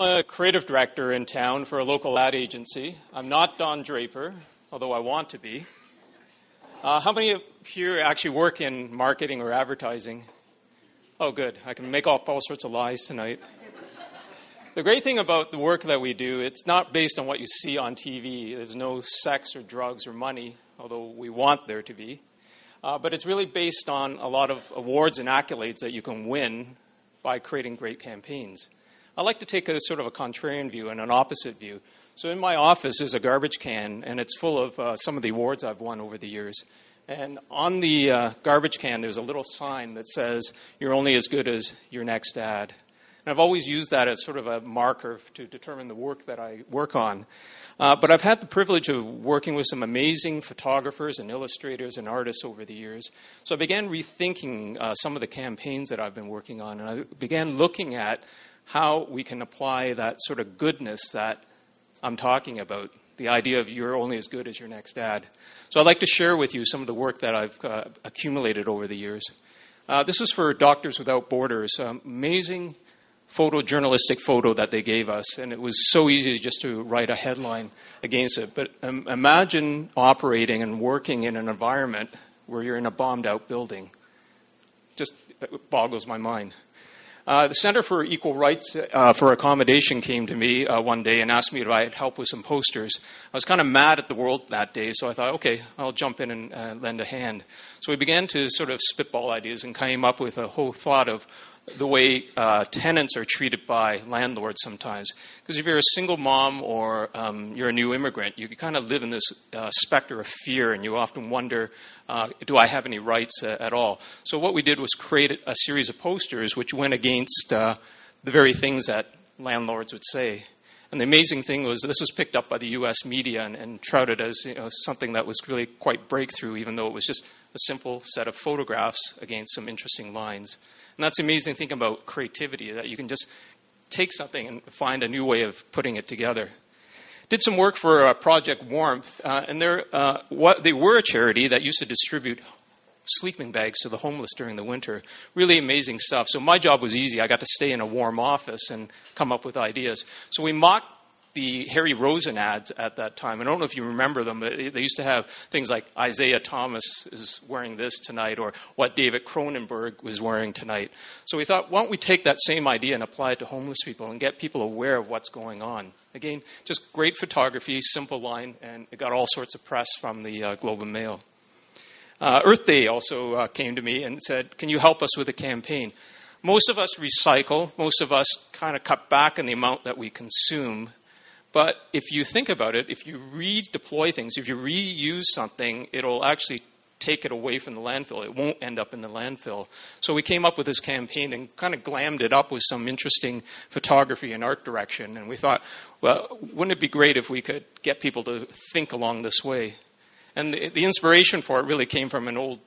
I'm a creative director in town for a local ad agency. I'm not Don Draper, although I want to be. Uh, how many of here actually work in marketing or advertising? Oh, good. I can make up all sorts of lies tonight. the great thing about the work that we do, it's not based on what you see on TV. There's no sex or drugs or money, although we want there to be. Uh, but it's really based on a lot of awards and accolades that you can win by creating great campaigns. I like to take a sort of a contrarian view and an opposite view. So in my office is a garbage can, and it's full of uh, some of the awards I've won over the years. And on the uh, garbage can, there's a little sign that says, You're only as good as your next ad. And I've always used that as sort of a marker to determine the work that I work on. Uh, but I've had the privilege of working with some amazing photographers and illustrators and artists over the years. So I began rethinking uh, some of the campaigns that I've been working on, and I began looking at how we can apply that sort of goodness that I'm talking about the idea of you're only as good as your next ad. So I'd like to share with you some of the work that I've uh, accumulated over the years. Uh, this is for Doctors Without Borders. Um, amazing photojournalistic photo that they gave us, and it was so easy just to write a headline against it. But um, imagine operating and working in an environment where you're in a bombed out building. Just boggles my mind. Uh, the Center for Equal Rights uh, for Accommodation came to me uh, one day and asked me if I'd help with some posters. I was kind of mad at the world that day, so I thought, okay, I'll jump in and uh, lend a hand. So we began to sort of spitball ideas and came up with a whole thought of the way uh, tenants are treated by landlords sometimes. Because if you're a single mom or um, you're a new immigrant, you kind of live in this uh, specter of fear, and you often wonder, uh, do I have any rights uh, at all? So what we did was create a series of posters which went against uh, the very things that landlords would say. And the amazing thing was this was picked up by the U.S. media and, and as you know, something that was really quite breakthrough, even though it was just a simple set of photographs against some interesting lines. And that's amazing thing about creativity, that you can just take something and find a new way of putting it together. Did some work for uh, Project Warmth, uh, and uh, what, they were a charity that used to distribute sleeping bags to the homeless during the winter. Really amazing stuff. So my job was easy. I got to stay in a warm office and come up with ideas. So we mocked the Harry Rosen ads at that time. I don't know if you remember them, but they used to have things like Isiah Thomas is wearing this tonight or what David Cronenberg was wearing tonight. So we thought, why don't we take that same idea and apply it to homeless people and get people aware of what's going on? Again, just great photography, simple line, and it got all sorts of press from the uh, Globe and Mail. Uh, Earth Day also uh, came to me and said, Can you help us with a campaign? Most of us recycle, most of us kind of cut back on the amount that we consume but if you think about it, if you redeploy things, if you reuse something, it'll actually take it away from the landfill. It won't end up in the landfill. So we came up with this campaign and kind of glammed it up with some interesting photography and art direction. And we thought, well, wouldn't it be great if we could get people to think along this way? And the, the inspiration for it really came from an old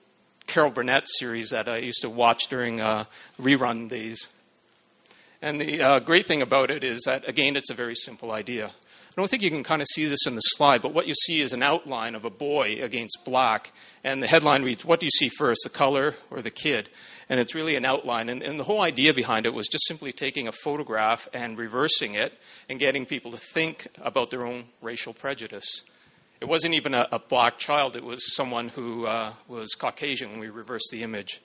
Carol Burnett series that I used to watch during uh, rerun days. And the uh, great thing about it is that, again, it's a very simple idea. I don't think you can kind of see this in the slide, but what you see is an outline of a boy against black. And the headline reads, What do you see first, the color or the kid? And it's really an outline. And, and the whole idea behind it was just simply taking a photograph and reversing it and getting people to think about their own racial prejudice. It wasn't even a, a black child, it was someone who uh, was Caucasian when we reversed the image.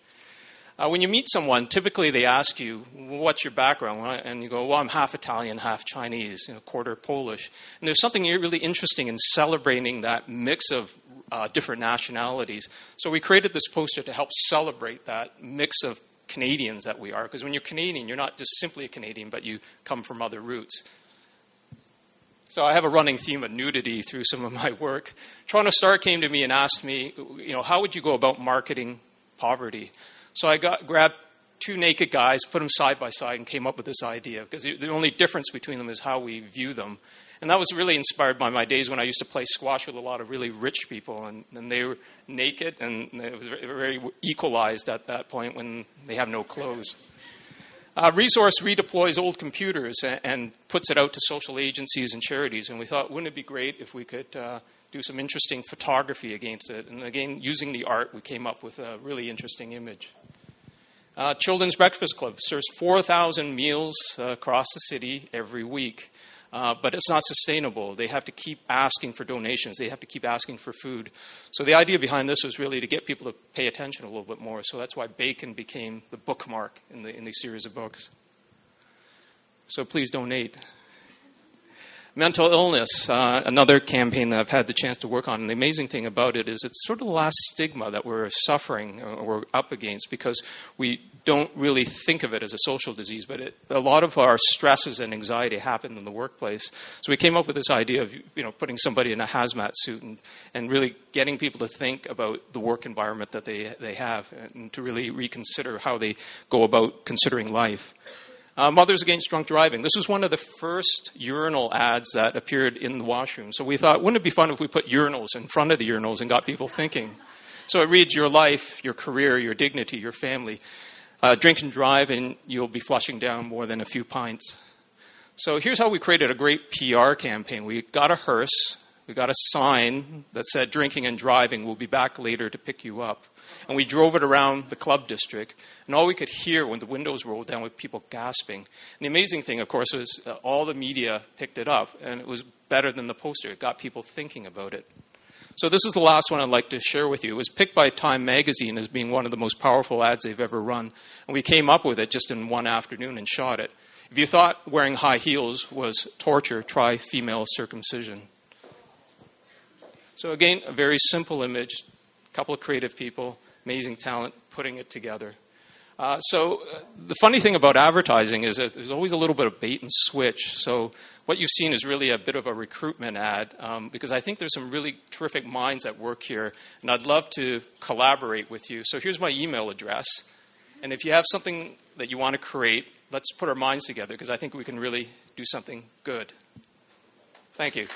Uh, when you meet someone, typically they ask you, What's your background? And you go, Well, I'm half Italian, half Chinese, you know, quarter Polish. And there's something really interesting in celebrating that mix of uh, different nationalities. So we created this poster to help celebrate that mix of Canadians that we are. Because when you're Canadian, you're not just simply a Canadian, but you come from other roots. So I have a running theme of nudity through some of my work. Toronto Star came to me and asked me, you know, how would you go about marketing poverty? So I got, grabbed two naked guys, put them side by side, and came up with this idea because the only difference between them is how we view them. And that was really inspired by my days when I used to play squash with a lot of really rich people, and, and they were naked, and it was very equalized at that point when they have no clothes. Uh, Resource redeploys old computers and, and, puts it out to social agencies and charities, and we thought, wouldn't it be great if we could uh, do some interesting photography against it? And again, using the art, we came up with a really interesting image. Uh, Children's Breakfast Club serves 4,000 meals uh, across the city every week. Uh, but it's not sustainable. They have to keep asking for donations. They have to keep asking for food. So the idea behind this was really to get people to pay attention a little bit more. So that's why bacon became the bookmark in the in the series of books. So please donate. Mental illness, uh, another campaign that I've had the chance to work on. And the amazing thing about it is it's sort of the last stigma that we're suffering or we're up against because we don't really think of it as a social disease, but it, a lot of our stresses and anxiety happen in the workplace. So we came up with this idea of you know putting somebody in a hazmat suit and, and really getting people to think about the work environment that they they have and to really reconsider how they go about considering life. Uh, Mothers Against Drunk Driving. This was one of the first urinal ads that appeared in the washroom. So we thought, wouldn't it be fun if we put urinals in front of the urinals and got people thinking? So it reads your life, your career, your dignity, your family. Uh, drink and drive, and you'll be flushing down more than a few pints. So here's how we created a great PR campaign. We got a hearse, we got a sign that said drinking and driving, we'll be back later to pick you up. And we drove it around the club district. And all we could hear when the windows rolled down was people gasping. And the amazing thing, of course, was uh, all the media picked it up. And it was better than the poster. It got people thinking about it. So this is the last one I'd like to share with you. It was picked by Time Magazine as being one of the most powerful ads they've ever run. And we came up with it just in one afternoon and shot it. If you thought wearing high heels was torture, try female circumcision. So, again, a very simple image, a couple of creative people, amazing talent putting it together. Uh, so, uh, the funny thing about advertising is that there's always a little bit of bait and switch. So, what you've seen is really a bit of a recruitment ad um, because I think there's some really terrific minds at work here, and I'd love to collaborate with you. So, here's my email address. And if you have something that you want to create, let's put our minds together because I think we can really do something good. Thank you.